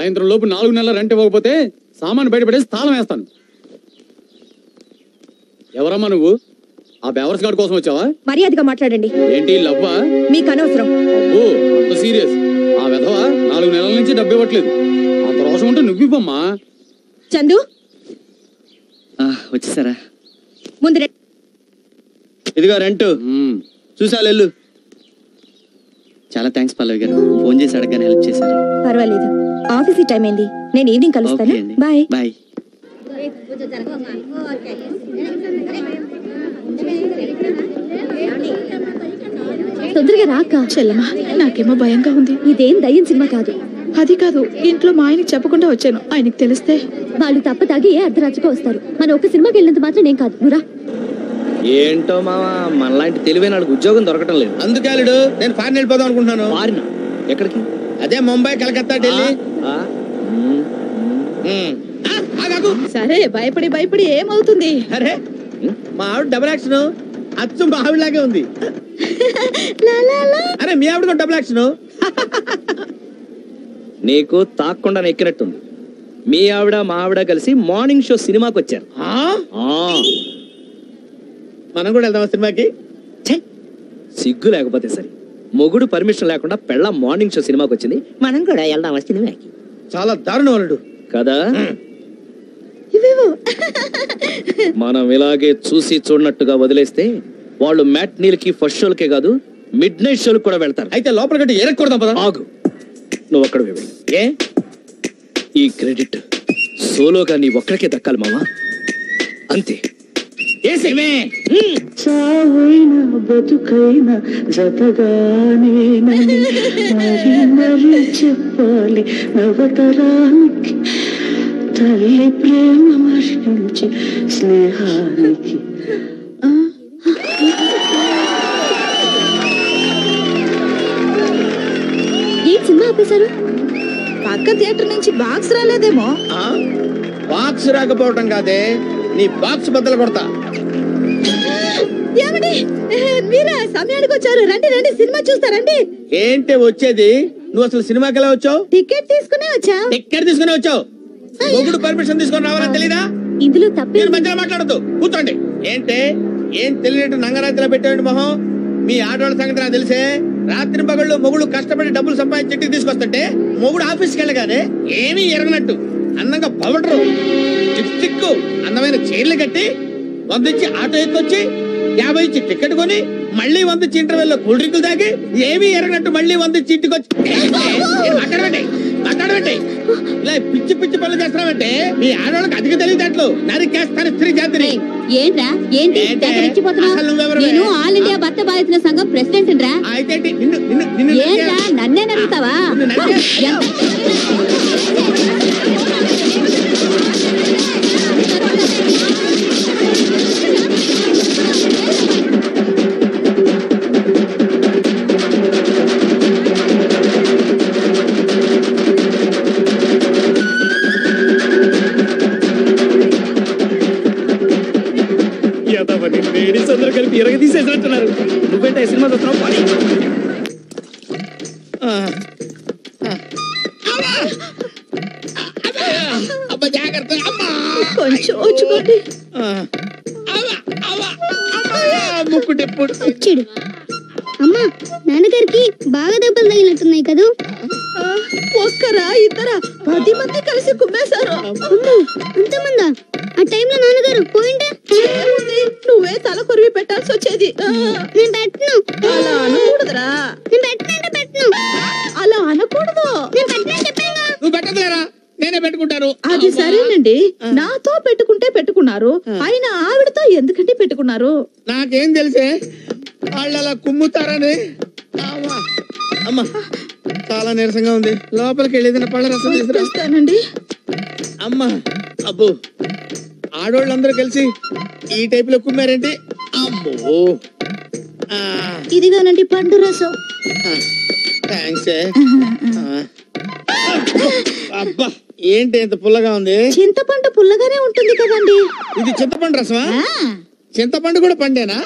సాయంత్రం లోపు నాలుగు నెలల రెంట్ ఇవ్వకపోతే సామాను బయటపడేసి తాళం వేస్తాను. ఎవరమ్మా నువ్వు? ఆ బేవర్స్ గార్డ్ కోసం వచ్చావా? మర్యాదగా మాట్లాడండి. ఏంటి లవ్వా? మీకు అనవసరం. అబ్బో అంత సీరియస్. ఆ విధవ నాలుగు నెలల నుంచి డబ్బు ఇవ్వట్లేదు. అంత రోషం ఉంటే నువ్వు ఇవ్వమ్మా. చందు? ఆ, వచ్చేసారా? ముందు. ఇదిగో రెంట్. చూసా వెళ్ళు చాలా థ్యాంక్స్ పల్లవి గారు. ఫోన్ చేసి అడగగానే హెల్ప్ చేశారు. పర్వాలేదు. ఆఫీస్ టైం అయింది నేను ఈవినింగ్ కలుస్తాను. బాయ్ బాయ్ తొందరగా రాక చెల్లమా నాకేమో భయంగా ఉంది. ఇదేం దయ్యం సినిమా కాదు. అది కాదు ఇంట్లో మా ఆయనకి చెప్పకుండా వచ్చాను. ఆయనకి తెలిస్తే? వాళ్ళు తప్ప తాగి ఏ అర్ధరాత్రికి వస్తారు. మనం ఒక సినిమాకి వెళ్ళినంత మాత్రం నేను కాదు. నువ్వురా ఏంటో మావా మనలాంటి తెలివైన వాళ్ళకి ఉద్యోగం దొరకటం లేదు. అందుకే నేను ఫారెన్ వెళ్ళిపోదాం అనుకుంటున్నాను. మారిన ఎక్కడికి? అదే ముంబై కలకత్తా ఢిల్లీ. సరే భయపడి భయపడి ఏమవుతుంది? అరే మా ఆవిడ డబుల్ యాక్షన్ అచ్చు మా ఆవిడలాగే ఉంది. అరే మీ ఆవిడ డబుల్ యాక్షన్ నీకు తాక్కుండా ఎక్కినట్టుంది. మీ ఆవిడ మా ఆవిడ కలిసి మార్నింగ్ షో సినిమాకి వచ్చారు ఆ, మనం కూడా వెళ్దాం సినిమాకి? ఛే, సిగ్గు లేకపోతే సరే. మొగుడు పర్మిషన్ లేకుండా పెళ్ళ మార్నింగ్ షో సినిమాకి వచ్చింది. మనం కూడా వెళ్దాం సినిమాకి చాలా దారుణం అల్లుడు. కదా? మనం ఇలాగే చూసి చూడనట్టుగా వదిలేస్తే వాళ్ళు మ్యాట్ నీల్కి ఫస్ట్ షోలకే కాదు మిడ్ నైట్ షోలకు కూడా వెళ్తారు. అయితే లోపల గట్టి ఎరక్కూడదాం పదా? ఆగు. నువ్వు అక్కడ ఏ? ఈ క్రెడిట్ సోలోగా నీ ఒక్కడికే దక్కాలి మావా? అంతే. ఏ సినిమే చావైన బతుకైన జతగానేనని మరి మరి చెప్పాలి నవతరానికి. తల్లి ప్రేమ మరణించి స్నేహానికి. ఏ సినిమా ఆపేశారు? పక్క థియేటర్ నుంచి బాక్స్ రాలేదేమో. ఆ? బాక్స్ రాకపోవటం కాదే నీ బాక్స్ బద్దలు కొడతా. ఏమండి? మీరా సమయానికి వచ్చారు. రండి రండి సినిమా చూస్తారండి. ఏంటి వచ్చేది? నువ్వు అసలు సినిమాకి ఎలా వచ్చావు? టికెట్ తీసుకునే వచ్చా? ఎక్కడ తీసుకుని వచ్చావు. మొగుడు పర్మిషన్ తీసుకొని రావాలని తెలీదా? ఇందులో తప్పే మధ్యలో మాట్లాడద్దు. కూర్చోండి. ఏంటి? ఏం తెలియనట్టు నంగరాత్రిలో పెట్టేయండి మొహం? మీ ఆడవాళ్ళ సంగతి నాకు తెలిసే? రాత్రి పగళ్ళు మొగుడు కష్టపడి డబ్బులు సంపాదించి ఇంటికి తీసుకొస్తుంటే మొగుడు ఆఫీస్కి వెళ్ళగానే ఏమీ ఎరగనట్టు. అందంగా పవడరు చిక్కు అందమైన చీరలు కట్టి వంద ఇచ్చి ఆటో ఎక్కొచ్చి యాభై ఇచ్చి టికెట్ కొని మళ్ళీ వంద ఇంటర్వెల్లో కూల్ డ్రింకులు తాగి ఏమీ ఎరగనట్టు మళ్ళీ వంద ఇచ్చి ఇంటికి వచ్చి ఇలా పిచ్చి పిచ్చి పనులు చేస్తున్నావంటే మీ ఆడవాళ్ళకి అధిక తెలియదట్లు నరికేస్తాను స్త్రీ జాతిని. ఏంట్రా? ఏంటి? నేను ఆల్ ఇండియా భర్త బాధితుల సంఘం ప్రెసిడెంట్ రా? నిన్ను నిన్ను నువ్వేంటే సినిమా. ఆ. అమ్మా! జాగ్రత్త కొంచెం వచ్చాడు. నాన్నగారికి బాగా దెబ్బలు తగిలినట్టున్నాయి కదూ? ఒక్కరా ఇద్దరా పది మంది కలిసి కుమ్మేశారు. అంతమందా ఆ టైంలో నాన్నగారు పోయిండే ఏముంది? నువ్వే తల కొరివి పెట్టాల్సి వచ్చేది. నేను పెట్టను. అలా అనకూడదురా. నేను పెట్టనంటే పెట్టను. అలా అనకూడదు. నేను పెట్టనని చెప్పాను నువ్వు నేనే పెట్టుకుంటాను. అది సరేనండి. నాతో పెట్టుకుంటే పెట్టుకున్నారు. ఆయన ఆవిడతో ఎందుకంటే పెట్టుకున్నారు? నాకేం తెలిసే? వాళ్ళు అలా కుమ్ముతారని. అమ్మా. చాలా నీరసంగా ఉంది. లోపలికి వెళ్ళేది పళ్ళ రసం తీసుకురా. తెస్తానండి అమ్మా. అబ్బో. ఆడోళ్ళందరూ కలిసి ఈ టైప్లో కుమ్మారేంటి? అమ్మో. ఇదిగోనండి పండు రసం. థ్యాంక్స్ అబ్బా ఏంటి ఇంత పుల్లగా ఉంది? చింతపండు పుల్లగానే ఉంటుంది కదండి. ఇది చింతపండు రసమా? చింతపండు కూడా పండేనా?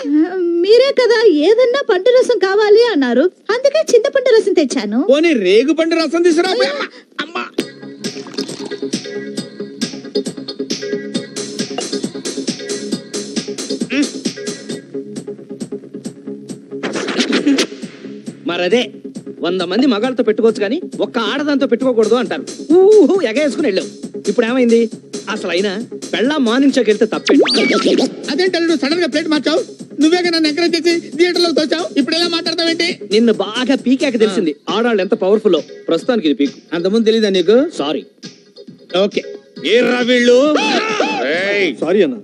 మీరే కదా ఏదన్నా పండు రసం కావాలి అన్నారు. అందుకే చింతపండు రసం తెచ్చాను. పోనీ రేగు పండు రసం తీసుకురా మరదే వంద మంది మగాళ్ళతో పెట్టుకోవచ్చు కానీ ఒక్క ఆడదాంతో పెట్టుకోకూడదు అంటారు. ఊహు ఎగేసుకుని వెళ్ళావు. ఇప్పుడు ఏమైంది? అసలు అయినా పెళ్ళ మార్నింగ్ షోకి వెళ్తే తప్పేంటి? అదేంటి అల్లుడు సడన్గా ప్లేట్ మార్చావు? నువ్వే నన్ను ఎంకరేజ్ చేసి థియేటర్లో తోచావు ఇప్పుడు ఎలా మాట్లాడతావేంటి నిన్ను బాగా పీకాక తెలిసింది. ఆడాళ్ళు ఎంత పవర్ఫుల్ ప్రస్తుతానికి ఇది పీక్. అంతకుముందు తెలీదా నీకు? Sorry okay. ఏర్రా వీళ్ళు సారీ అన్న.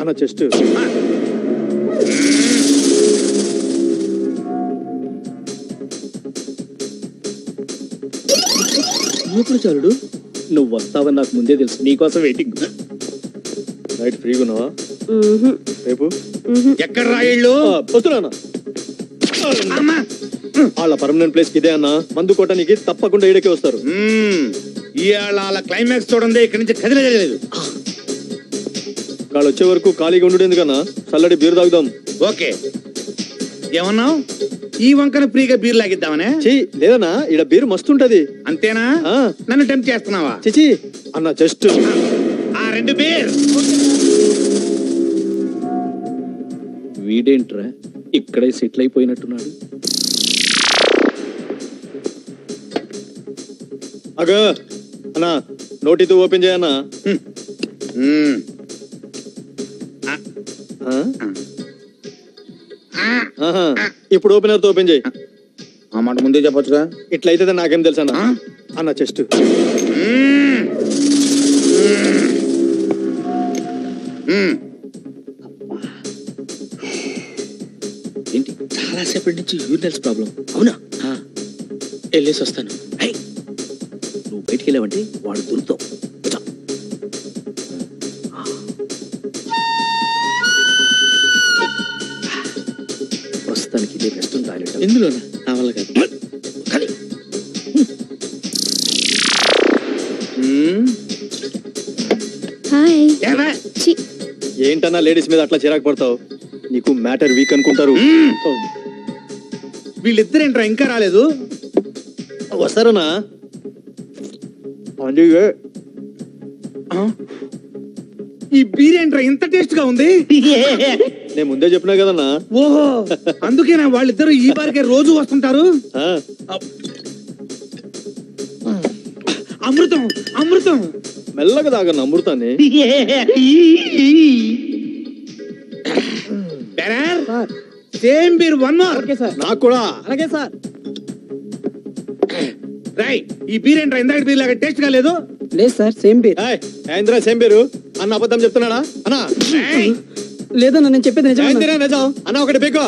అన్న చెస్ట్ చాలుడు నువ్వు వస్తావని నాకు ముందే తెలుసు. నీకోసం వెయిటింగ్ నైట్ ఫ్రీగా ఉన్నావా? రేపు? ఎక్కడ రా వీళ్ళు ఆ, వస్తున్నా అన్న వాళ్ళ పర్మనెంట్ ప్లేస్ ఇదే అన్న. మందు కొట్టడానికి తప్పకుండా ఈడకే వస్తారు. ఇవాళ వాళ్ళ క్లైమాక్స్ చూడండి ఇక్కడి నుంచి కదిలేదు వాళ్ళు వచ్చే వరకు ఖాళీగా ఉండు ఎందుకన్నా? చల్లడి బీరు తాగుదాం. ఓకే. ఏమన్నావు? ఈ వంకన ఫ్రీగా బీర్ లాగిద్దామనే? లేదన్నా. ఈడ బీరు మస్తు ఉంటది. అంతేనా. నన్ను టెంప్ట్ చేస్తున్నావా? చిచి అన్న జస్ట్. ఆ రెండు బీర్ వీడేంట్రా? ఇక్కడే సెటిల్ అయిపోయినట్టున్నాడు అగ అన్నా నోటితో ఓపెన్ చేయన్నా. ఇప్పుడు ఓపెనర్తో ఓపెన్ చేయి. మాట ముందే చెప్పొచ్చుగా? ఇట్లయితే నాకేం తెలుసు అన్న? అన్న చెస్ట్. ఏంటి? చాలా సేపటి నుంచి యూరినల్స్ ప్రాబ్లం. అవునా? వెళ్ళేసి వస్తాను! నువ్వు బయటికి వెళ్ళావంటే వాడు దొరుకుతావు. ప్రస్తుతానికి ఇదే బెస్ట్ టాయిలెట్ ఇందులో నా వల్ల కాదు కానీ. హాయ్. ఏంటన్నా లేడీస్ మీద అట్లా చిరాకు పడతావు? నీకు మ్యాటర్ వీక్ అనుకుంటారు. వీళ్ళిద్దరేంట్రా ఇంకా రాలేదు? వస్తారనా అందుకే? ఈ బీర్ ఏంట్రా ఇంత టేస్ట్గా ఉంది? నేను ముందే చెప్పినా కదన్నా? ఓహో అందుకేనా వాళ్ళిద్దరు ఈ బారికే రోజు వస్తుంటారు? ఆ, అమృతం అమృతం. మెల్లగా తాగన్న అమృతాన్ని. సేమ్ బీర్ వన్ మోర్ నాకు కూడా. అలాగే సార్. రై ఈ బీర్ ఏంట్రా ఇందాక బీర్ లాగా టేస్ట్గా లేదు? లేదు సార్ సేమ్ బీర్ ఏయ్, ఏందిరా సేమ్ పేరు అన్న అబద్ధం చెప్తున్నాడా? అన్నా. ఏయ్, లేదన్న నేను చెప్పేది నిజమే? అన్న ఒకటి బేకో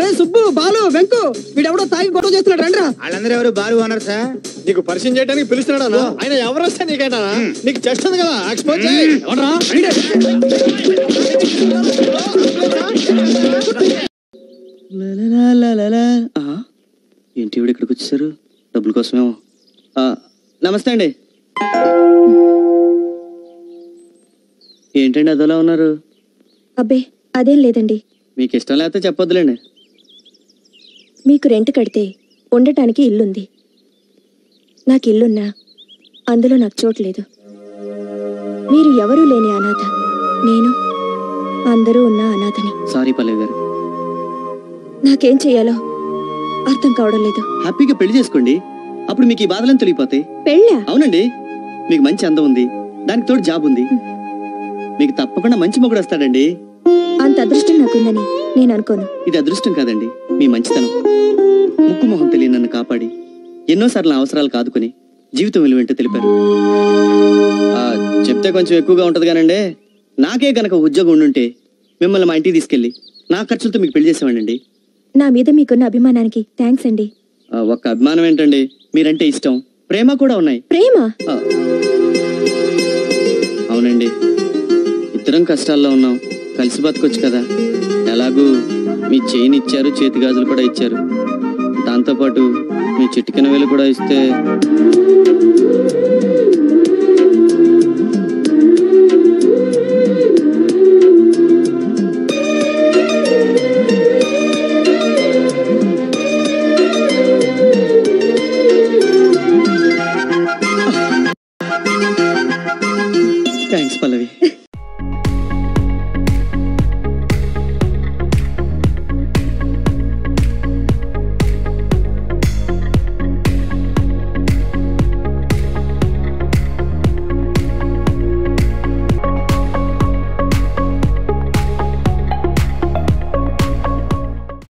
రే సుబ్బు బాలు వెంకు వీడెవడో తాగి గొడవ చేస్తున్నాడు రండ్రా. వాళ్ళందరూ ఎవరు? బారు ఓనర్ సార్ నీకు పరిచయం చేయడానికి పిలుస్తున్నాడా అన్న? ఆయన ఎవరు వస్తే నీకేనా? నీకు చెస్ట్ ఉంది కదా ఎక్స్పోజ్ చేయి. ఎవడ్రా? ఏంటి వీడు ఇక్కడికి వచ్చేసారు? డబ్బుల కోసమేమో. ఆ, నమస్తే అండి. ఏంటండి అదోలా ఉన్నారు? అబ్బే అదేం లేదండి. మీకు ఇష్టం లేకపోతే చెప్పొద్దులేండి. మీకు రెంట్ కడితే ఉండటానికి ఇల్లుంది. నాకు ఇల్లున్నా అందులో నాకు చోటు లేదు. మీరు ఎవరూ లేని అనాథ. నేను అందరూ ఉన్న అనాథని. సారీ పల్లవి గారు. నాకేం చెయ్యాలో అర్థం కావడం లేదు. హ్యాపీగా పెళ్ళి చేసుకోండి. అప్పుడు మీకు ఈ బాధలను తొలగిపోతాయి? పెళ్ళా? అవునండి. మీకు మంచి అందం ఉంది. దానికి తోడు జాబ్ ఉంది. మీకు తప్పకుండా మంచి మొగుడు వస్తాడండి. అంత అదృష్టం నాకుందని నేను అనుకోను. ఇది అదృష్టం కాదండి మీ మంచితనం. ముక్కు మొహం తెలియని నన్ను కాపాడి ఎన్నోసార్లు అవసరాలు కాదుకొని జీవితం విలువేంటో తెలిపారు. చెప్తే కొంచెం ఎక్కువగా ఉంటది కానండి నాకే గనక ఉద్యోగం ఉండుంటే మిమ్మల్ని మా ఇంటికి తీసుకెళ్ళి నా ఖర్చులతో మీకు పెళ్ళి చేసేవాడండి నా మీద మీకున్న అభిమానానికి థ్యాంక్స్ అండి. ఒక్క అభిమానం ఏంటండి మీరంటే ఇష్టం ప్రేమ కూడా ఉన్నాయి. ప్రేమ? ఇద్దరం కష్టాల్లో ఉన్నాం. కలిసి బతకొచ్చు కదా. ఎలాగూ మీ చైన్ ఇచ్చారు చేతి గాజులు కూడా ఇచ్చారు. దాంతోపాటు మీ చిటికెన వేలు కూడా ఇస్తే